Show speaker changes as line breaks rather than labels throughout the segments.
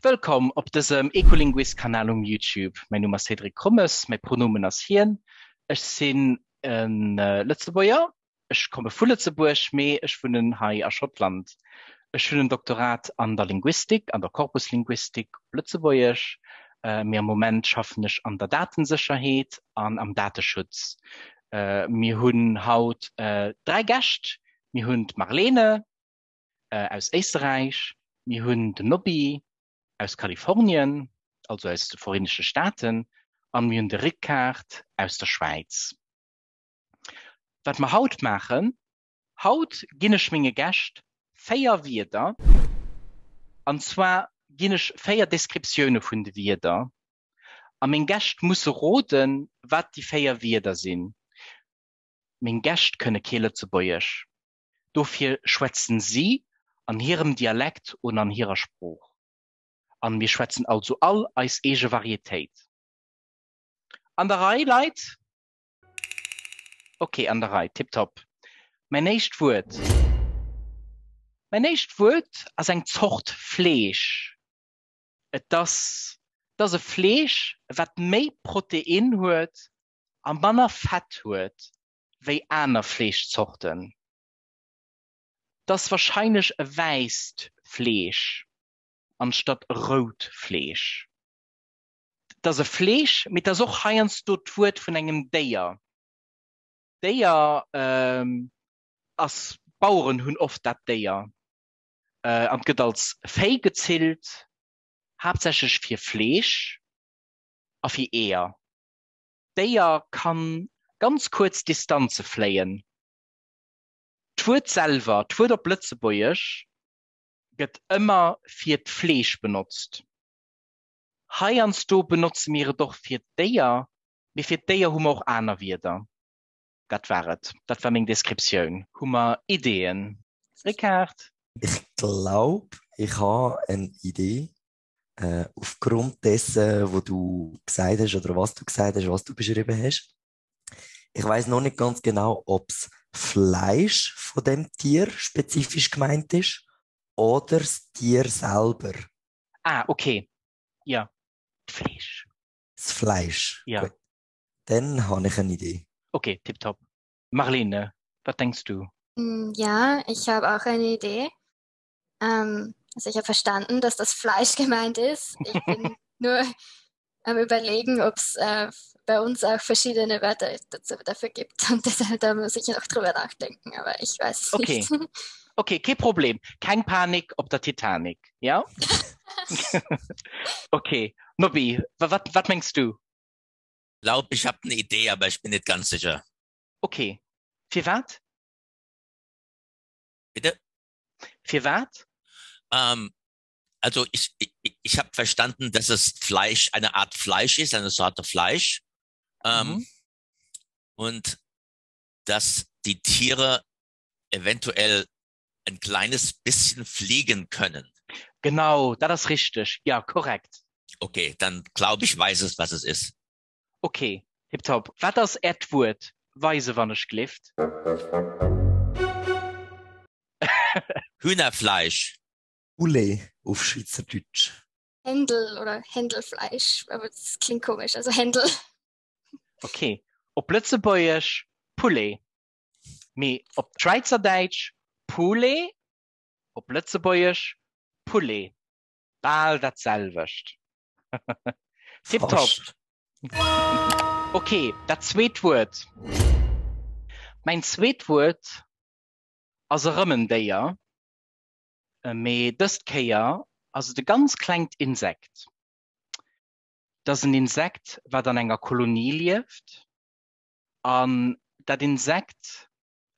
Wëkom op dësem Ekolinguistkanal um YouTube. Mein Nummer Cedric Krummes, méi Pronomen ass Hien. Ech sinn en äh, Lettzebuier, Ech komme vu Lettzeburgch méi ech vun den Hai a Schottland. Ech hunn Doktorat an der Linguistik, an der Korpuslinguistik Lützebuierch, äh, mir Moment schaffennech an der Datensicherheet an am Datenschutz. Äh, mir hunn haut äh, drei Gächt, mir hunn Marlene äh, aus Eestreich, mir hunn den Nobby, aus Kalifornien, also aus den Vereinigten Staaten, an mir de Ricard aus der Schweiz. Wat ma haut machen, haut Ginneschminge gascht, feier wieder, an zwar ginnech feier Deskriptionune vun de Wider. Am en Gascht muss roden, wat die feier Wider sinn. Min Gascht könne kehle ze beuech. Dofir schwätzen sie an ihrem Dialekt und an ihrer Spruch an mir schwätzen also all als ege Varietéit. An der Reihe leid Okay, an der Reihe tipptop. Mein nächst Wort. Mein nächst Wort as eng zocht Fleisch. das das dat se Fleisch wat méi Protein huet am Banner fett huet, wéi aner Fleisch zochten. Das wahrscheinlich erweist Fleisch anstatt Rotfleisch. Das se Fleisch mit der soch haiers dort wurt vun engem Deier. Deier ähm, as Bauuren hunn oft dat Deier äh, am Gedals fé gezielt, hauptsächlich fir Fleisch a fir eher. Deier kann ganz kurz Distanze fleien. Tuselver tu der Blitztzebuech gëtt immer fir d Fleech benutzt. Haiiers du benutzt mir doch fir déier wie fir déier hummer auch aner wieder. Dat waret, dat war még Deskriptionun. Hummer Ideen. Ricard?
Ich glaube, ich habe eine Idee. Äh, aufgrund dessen, was du gesagt hast oder was du gesagt hast, was du beschrieben hast. Ich weiß noch nicht ganz genau, ob es Fleisch von dem Tier spezifisch gemeint ist oder das Tier selber?
Ah, okay. Ja. Fleisch.
Das Fleisch.
Ja.
Gut. Dann habe ich eine Idee.
Okay, tipptopp. Marlene, was denkst du?
Mm, Ja, ich habe auch eine Idee. Ähm, also ich habe verstanden, dass das Fleisch gemeint ist. Ich bin nur am Überlegen, ob es äh, bei uns auch verschiedene Wörter dazu, dafür gibt. Und deshalb da muss ich noch drüber nachdenken, aber ich weiß es
Okay.
nicht.
Okay, kein Problem. Kein Panik ob der Titanic. Ja? okay. Nobby, was, meinst du?
glaube, ich habe eine Idee, aber ich bin nicht ganz sicher.
Okay. Für was?
Bitte?
Für was?
Ähm, also ich, ich, ich habe verstanden, dass es Fleisch, eine Art Fleisch ist, eine Sorte Fleisch. Ähm,
Mhm.
Und dass die Tiere eventuell ein kleines bisschen fliegen können.
Genau, das ist richtig. Ja, korrekt.
Okay, dann glaube ich, weiß es, was es ist.
Okay, tipptopp. Was das Edward? Weise wann ich glift?
Hühnerfleisch.
Poulet auf Schweizerdeutsch.
Händel oder Händelfleisch, aber das klingt komisch. Also Händel.
Okay. Op Lützebäuerisch Poulet. Me op Schweizerdeutsch Poulet, op Lützebäuerisch Poulet. Ball dat selwicht. Tipptopp. Okay, dat Zweetwort. Mein Zweetwort as rëmmen déier méi dëst Käier as de ganz kleint Insekt. Das ein Insekt, wat an enger Kolonie lieft, an dat Insekt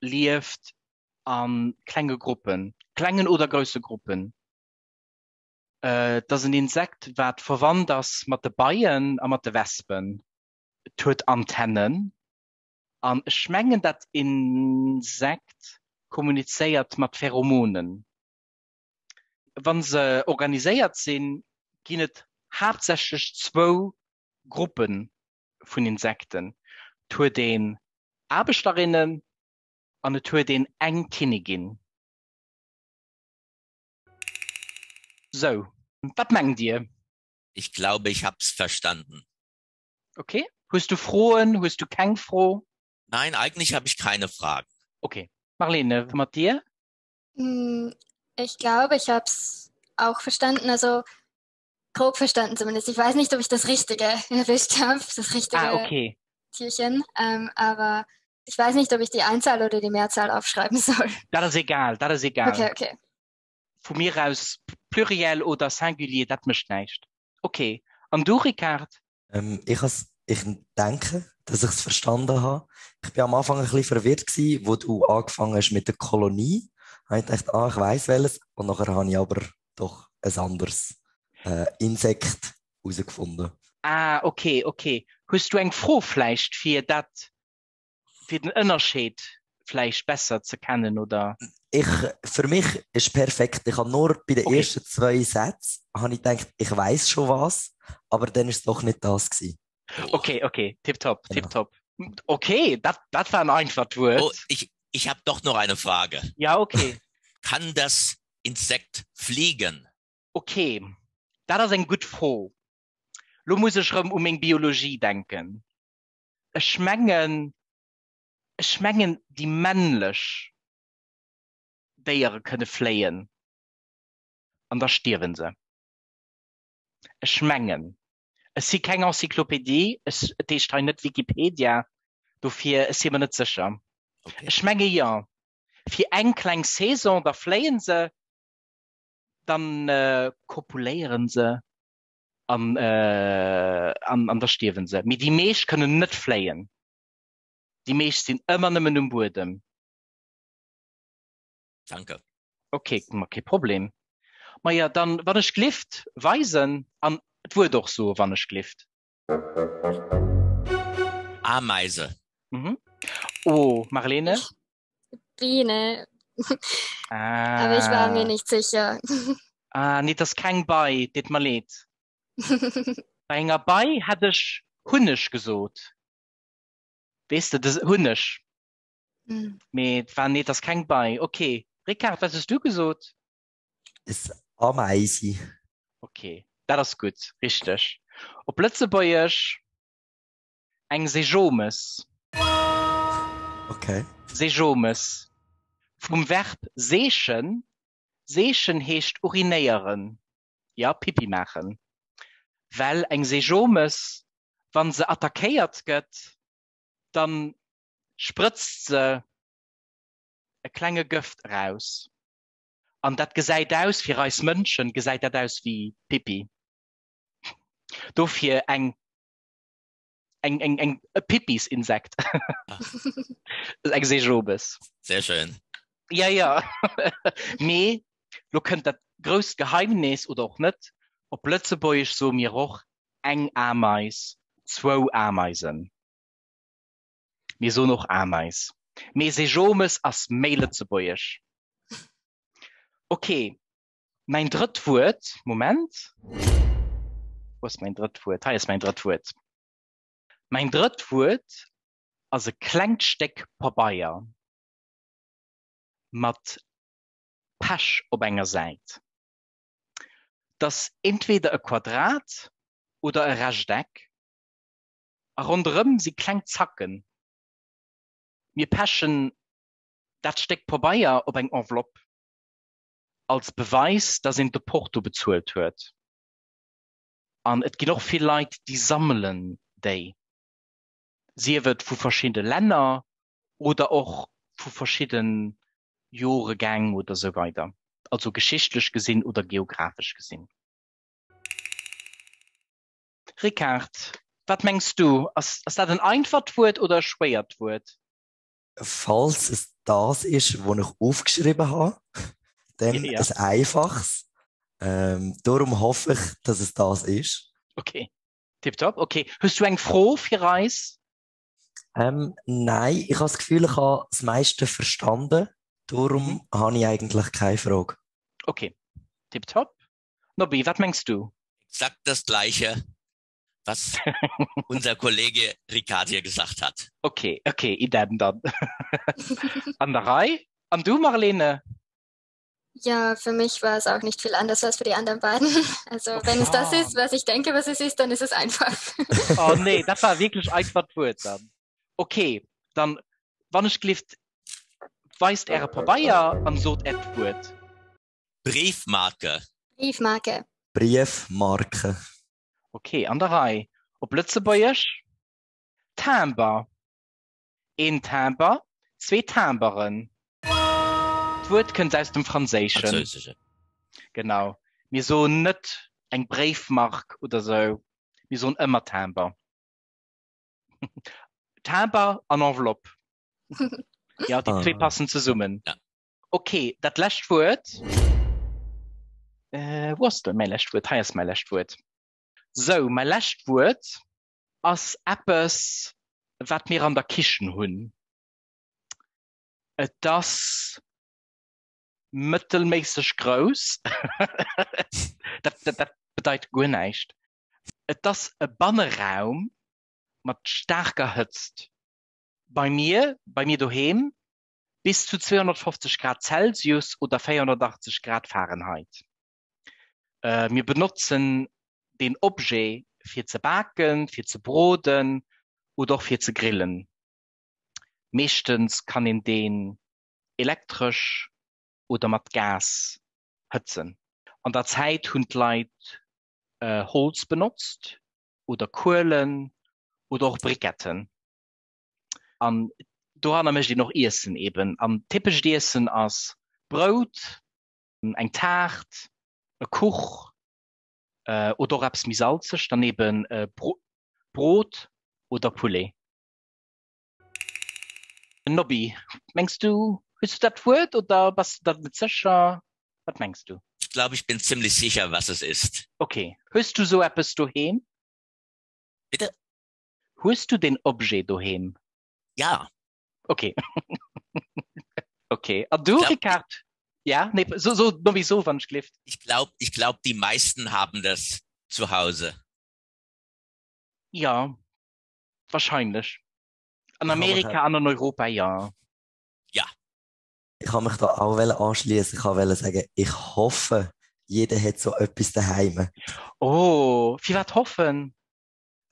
lieft an klenge Gruppen, klengen oder grösse Gruppen. Äh, dats een Insekt wat verwandt ass mat de Bayien a mat de Wespen huet Antennen an schmengen dat Insekt kommuniceiert mat Pheromonen. Wann se organiséiert sinn, ginet hauptsächlich zwo Gruppen von Insekten. Tour den Abestarinnen und tue den Engkinnigin. So, Was mengt dir?
Ich glaube, ich hab's verstanden.
Okay. Hast du frohen, hast du kein froh?
Nein, eigentlich habe ich keine Fragen.
Okay. Marlene, mit dir?
Hm, Ich glaube, ich habe es auch verstanden, also grob verstanden zumindest. Ich weiß nicht, ob ich das Richtige erwischt habe, das richtige
Ah, okay.
Türchen, ähm, aber ich weiß nicht, ob ich die Einzahl oder die Mehrzahl aufschreiben soll.
Das ist egal, das ist egal.
Okay, okay.
Von mir aus pluriel oder singulier, das mischt nicht. Okay. Und du, Ricard?
Ähm, ich, has, ich denke, dass ich es verstanden habe. Ich bin am Anfang ein bisschen verwirrt gewesen, wo du angefangen hast mit der Kolonie. Habe ich gedacht, ah, ich weiss welches. Und nachher habe ich aber doch ein anderes äh, Insekt herausgefunden.
Ah, okay, okay. Hast du ein Frohfleisch für das, für den Unterschied vielleicht besser zu kennen, oder?
Ich, für mich ist perfekt. Ich habe nur bei den
Okay.
ersten zwei Sätzen habe ich gedacht, ich weiß schon was, aber dann ist es doch nicht das gewesen.
Okay, okay. Tipptopp,
Genau.
tipptopp. Okay, das, das war ein einfaches Wort.
Oh, ich, ich habe doch noch eine Frage.
Ja, okay.
Kann das Insekt fliegen?
Okay. Das ist ein gut froh. Lo muss ich rum um eng Biologie denken. Es schmengen, schmengen die männlech déiere kënne fléien an der stiwen se es schmengen. Es si keng Enzyklopädie es deicht net Wikipedia. Dofir es si net sicher.
Okay.
ich menge ja. Fir engkleng saison da fleien se dann äh, kopuléieren se an, äh, an an der stewen se mit die meesch können net fleien die meescht sinn ëmmer nëmmen um Burdem
danke.
Okay ma ke problem. Ma ja dann wannnech klift weisen? An wur doch so wannnech klift
ameise.
Mhm. oh marlene?
Biene
ah.
aber ich war mir nicht sicher.
Ah, nee das kein bei dit mal lädt enger bei hättech hunnisch gesot weißt du das hunnisch
mhm.
mit wann nee das kein bei okay. Rickard was hast du gesot
ist armer easy.
Okay. Da das gut. Richtig. Ob letzte beiisch eng sejomes.
Okay.
Sejomes. Vom verb sechen sechen hecht urinéieren ja pipi machen. Weil eng sejomes wann se attackiert gëtt dann spritzt se e klenge Gëft raus. An dat gesäit aus fir als Mënschen gesäit dat aus wie Pippi. Dofir eng eng eng eng e Pippis Insekt eng se Jobes.
Sehr schön.
Ja ja Me lo kënnt dat gröst Geheimnis oder auch net, op Plötze boich so mir ochch eng Ameis, zwo Ameisen mir so noch ameis. Me se Jomes ass Mele ze boyech. Okay, mein drittwurt moment. Was mein drittwur ist mein drittwur mein drittwur also klangsteck papaier mat pasch op enger seit das entweder e quadrat oder e radeck rundrem sie klang zacken mir passion dat steckt vorbeier op eng envelopp als beweis da sind de porto bezuelt huet an et gi noch viel leid die sammeln day sie wird vu verschiedene länder oder auch vu verschiedenen juregang oder so weiter. Also geschichtlich gesinn oder geografisch gesinn Ricard wat mengst du? As as dat ein einfachwur oder schwert wurt
Falls es das ist, was ich aufgeschrieben habe, dann
Ja.
ein einfaches. Ähm, darum hoffe ich, dass es das ist.
Okay. Tipptopp. Okay. Hast du ein froh für Reis?
Ähm, nein, ich habe das Gefühl, ich habe das meiste verstanden. Darum habe ich eigentlich keine Frage.
Okay. Tipptopp. Nobby, was meinst du?
Exakt das Gleiche, was unser Kollege Ricard hier gesagt hat.
Okay, okay, idem dann. An der Reihe? An du, Marlene?
Ja, für mich war es auch nicht viel anders als für die anderen beiden. Also
Okay.
wenn es das ist, was ich denke, was es ist, dann ist es einfach.
Oh nee, das war wirklich einfach Wort dann. Okay, dann, wann ich glift, weist er Papaya an so Wort.
Briefmarke.
Briefmarke.
Briefmarke.
okay an der Rei op Lützebeiersch Tamber een Tamber zwee Tamberen Wut kënnt aus dem
Fraéschen
Genau. Mir so net eng Breifmark oder so. Wie so ëmmer Tamber Tamber an envelopp Ja die zwee passen ze summen
ja.
Okay dat lächt wurt äh, was der mélächt wurt heiers mélächt wurt so mein Lächtwur ass Appes wat mir an der Kichen hunn Et das mëttelmeesg Grous dat, dat, dat bedeit goneicht. Et das e Banneraum mat starker hëtzt. Bei mir bei mir doheem bis zu 250 Grad Celsius oder 480 Grad Fahrenheit. Äh, wir benutzen den Obje fir ze backen, fir ze broden oder fir ze grillen. Mechtens kann in den elektrisch oder mat Gas hëtzen. An der Zeit hund Leiit äh, Holz benutzt oder Kohlen oder auch Briketten. An do han mech die noch Issen eben am tippech Dissen ass Brot, eng Taart, e Kuch, äh, oder etwas mit salzig, daneben äh, Bro Brot oder Poulet. Nobby, meinst du, hörst du das Wort oder was das mit sicher? Was meinst du?
Ich glaube, ich bin ziemlich sicher, was es ist.
Okay, hörst du so etwas daheim?
Bitte?
Hörst du den Objet daheim?
Ja,
Okay. okay. Und du,
glaub,
Ricard? Ja, nee, so, so, nur wieso, wann ich
glaube, ich glaube, die meisten haben das zu Hause.
Ja, wahrscheinlich. An Amerika,
mich-
an in Europa, ja.
Ich kann mich da auch anschließen. Ich kann sagen, ich hoffe, jeder hat so etwas daheim.
Oh, viel was hoffen.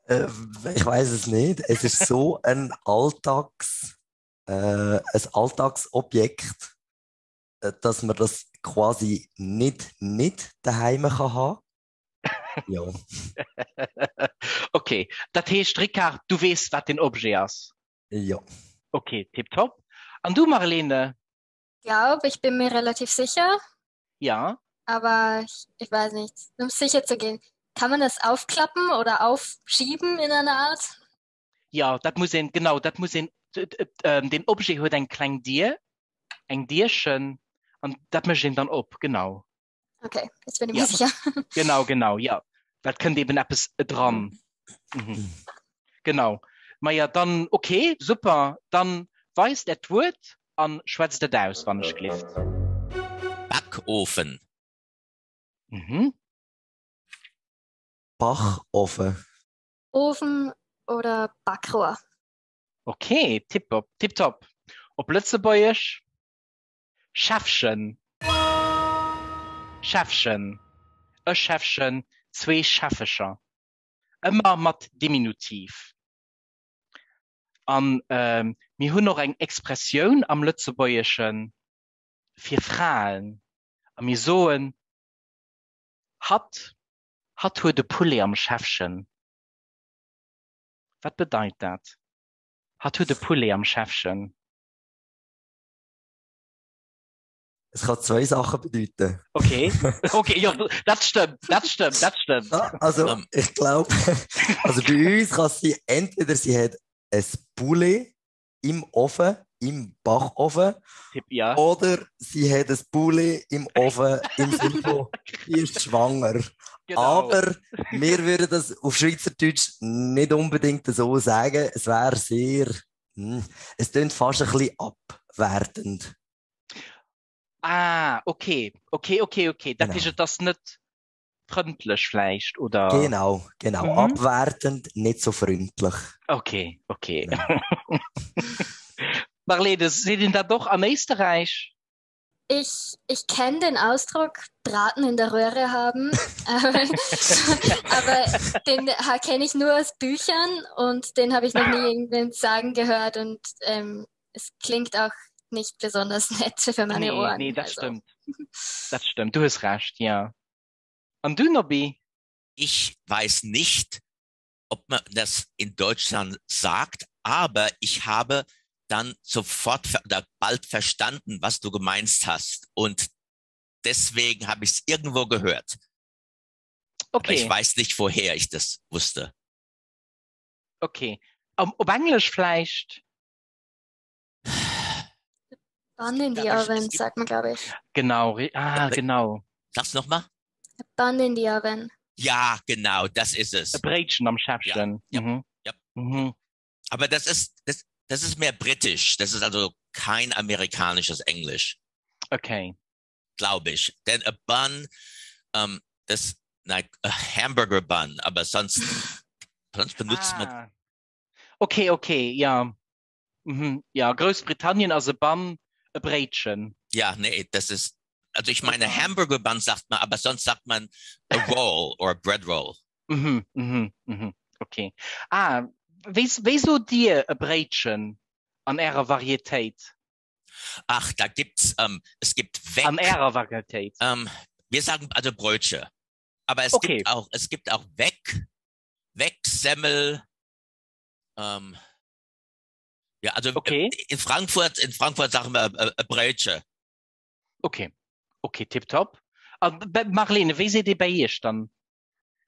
Äh, ich weiß es nicht. Es ist so ein Alltags, äh, ein Alltagsobjekt, dass man das quasi nicht, nicht daheim kann haben. Ja.
okay, das heißt, Ricard, du weißt, was den Objet ist.
Ja.
Okay, tipptopp. Und du, Marlene?
Ich glaube, ich bin mir relativ sicher,
Ja.
aber ich, ich weiß nicht. Um sicher zu gehen, kann man das aufklappen oder aufschieben in einer Art?
Ja, das muss ein, genau, das muss d- ähm, den Objet hat ein klein Tier, ein Tierchen, und das muss ihn dann ab, genau.
Okay, jetzt bin ich
Ja.
mir sicher.
Genau, genau, ja. Das könnte eben etwas dran. Mhm. Genau. Ma ja, dann, okay, super. Dann weiß der Wort an schwätzt das aus, wann ich glift.
Backofen.
Mhm.
Backofen.
Ofen oder Backrohr?
Okay, tipptopp, tipptopp. Ob Lützebäuerisch? Schaffchen Schaffchen E Schaffchen zwee Schaffecher ëmmer mat diminutiv. An ähm, mi hunn noch eng Expressioun am Lützebäechen fir Fraen a mi soen hat hat hue de Pulle am Schäfchen. Wat bedeit dat? Hat hue de Pulle am Schäfchen?
Es kann zwei Sachen bedeuten.
Okay, okay, ja, das stimmt, das stimmt, das stimmt.
Ja, also,
Ähm.
ich glaube, also bei uns kann sie entweder sie hat ein Poulet im Ofen, im Backofen,
Tipp, ja.
oder sie hat ein Poulet im Ofen im Sinne von, sie ist schwanger.
Genau.
Aber wir würden das auf Schweizerdeutsch nicht unbedingt so sagen. Es wäre sehr, hm, es klingt fast ein bisschen abwertend.
Ah, okay, okay, okay, okay. Das
Genau.
ist das nicht freundlich vielleicht, oder?
Genau, genau.
Mhm.
Abwertend, nicht so freundlich.
Okay, okay.
Genau.
Marlene, Sie sind da doch an Österreich?
ich, ich kenne den Ausdruck Braten in der Röhre haben, aber, aber den kenne ich nur aus Büchern und den habe ich noch nie irgendwen sagen gehört und ähm, es klingt auch nicht besonders nett für meine
nee,
Ohren.
Nee, das
also.
stimmt. Das stimmt, du hast recht, ja. Und du, Nobby?
Ich weiß nicht, ob man das in Deutschland sagt, aber ich habe dann sofort oder bald verstanden, was du gemeint hast. Und deswegen habe ich es irgendwo gehört.
Okay.
Aber ich weiß nicht, woher ich das wusste.
Okay. Um, ob Englisch vielleicht?
Bun in the oven, sagt man, glaube ich.
Genau. Ah,
Ja,
genau.
Sag's nochmal.
Bun in the oven.
Ja, genau, das ist es.
Ein Brötchen am Schäfchen.
Ja,
Mhm.
ja.
Mhm.
Aber das ist, das, das ist mehr britisch. Das ist also kein amerikanisches Englisch,
Okay.
glaube ich. Denn a bun, ähm, das, nein, a hamburger bun, aber sonst, sonst benutzt man,
Ah. Okay, okay, ja. Mhm. Ja, Großbritannien, also Bun, Brötchen.
ja, nee, das ist, also ich meine, hamburger bun sagt man, aber sonst sagt man a roll or a bread roll.
Mhm, mhm, mhm. Okay. Ah, wieso, dir ein Brötchen an ihrer Varietät?
Ach, da gibt's, ähm, es gibt weg.
An ihrer Varietät.
Ähm, wir sagen also Brötchen. Aber es
Okay.
gibt auch, es gibt auch Weg, Weg, Semmel. Ähm, ja, also
Okay.
in Frankfurt, in Frankfurt sagen wir äh, äh, Brötchen.
Okay. Okay, tipptopp. Ah, Marlene, wie seht ihr bei ihr dann?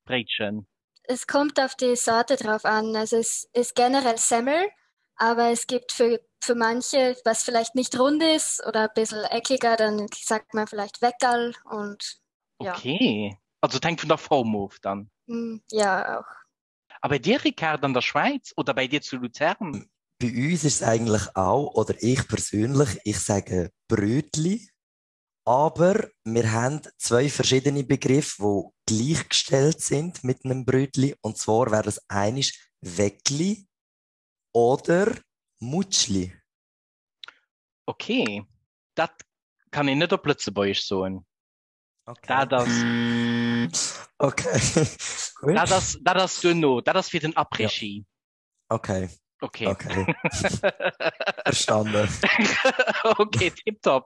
Brötchen.
Es kommt auf die Sorte drauf an. Also es ist generell Semmel, aber es gibt für, für manche, was vielleicht nicht rund ist oder ein bisschen eckiger, dann sagt man vielleicht Weckerl und Ja.
Okay. Also denk von der Form auf dann.
hm, ja auch.
Aber bei dir, Ricard, an der Schweiz oder bei dir zu Luzern?
Bei uns ist es eigentlich auch, oder ich persönlich, ich sage Brötli, aber wir haben zwei verschiedene Begriffe, die gleichgestellt sind mit einem Brötli. Und zwar wäre das eines Weckli oder Mutschli.
Okay. Das kann ich nicht auf Plötzebäusch sagen. Da das,
Okay. Gut.
da das, da das noch, da das für den Après-Ski.
Okay,
Okay.
okay. Verstanden.
okay, tipptopp.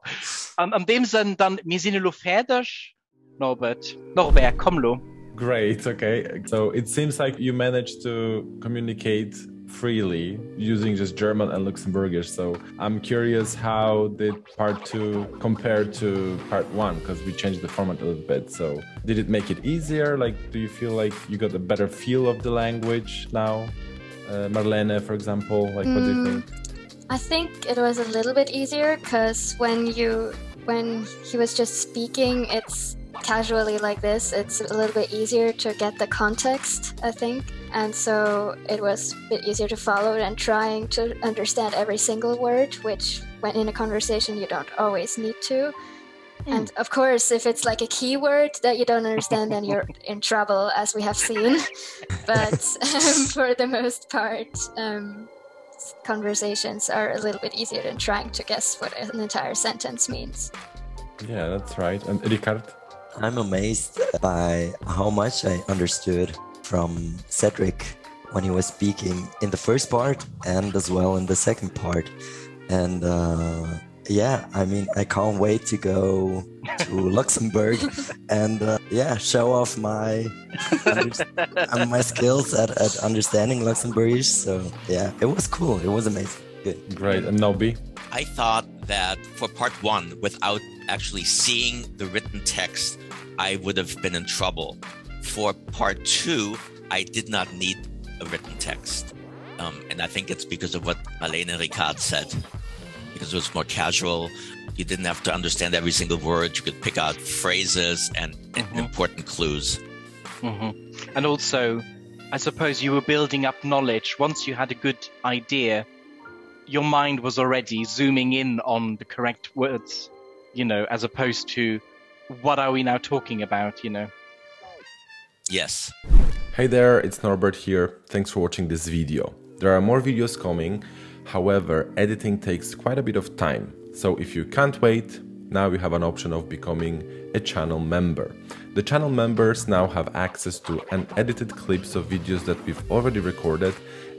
An, an dem Sinn dann, wir sind noch fertig. Norbert, Norbert, komm lo.
Great. Okay. So it seems like you managed to communicate freely using just German and Luxembourgish. So I'm curious how did part two compare to part one? Because we changed the format a little bit. So did it make it easier? Like, do you feel like you got a better feel of the language now? Uh, Marlene, for example, like, what do you
Mm.
think?
I think it was a little bit easier because when you when he was just speaking, it's casually like this. It's a little bit easier to get the context, I think, and so it was a bit easier to follow than trying to understand every single word, which when in a conversation you don't always need to. And of course, if it's like a keyword that you don't understand, then you're in trouble, as we have seen. but um, for the most part, um, conversations are a little bit easier than trying to guess what an entire sentence means.
Yeah, that's right. And Ricard?
I'm amazed by how much I understood from Cedric when he was speaking in the first part and as well in the second part. And uh, yeah, I mean, I can't wait to go to Luxembourg and uh, yeah, show off my under- uh, my skills at, at understanding Luxembourgish. So yeah, it was cool. It was amazing. Good.
Great. And Nobi?
I thought that for part one, without actually seeing the written text, I would have been in trouble. For part two, I did not need a written text. Um, and I think it's because of what Marlene Ricard said, because it was more casual. You didn't have to understand every single word. You could pick out phrases and, and
Mhm.
important clues.
Mm-hmm. And also, I suppose you were building up knowledge. Once you had a good idea, your mind was already zooming in on the correct words, you know, as opposed to what are we now talking about, you know?
Yes.
Hey there, it's Norbert here. Thanks for watching this video. There are more videos coming, however, editing takes quite a bit of time. So if you can't wait, now you have an option of becoming a channel member. The channel members now have access to unedited clips of videos that we've already recorded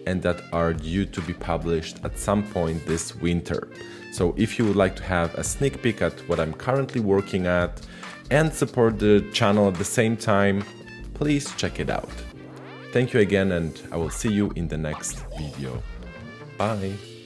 and that are due to be published at some point this winter. So if you would like to have a sneak peek at what I'm currently working at and support the channel at the same time, please check it out. Thank you again and I will see you in the next video. Bye!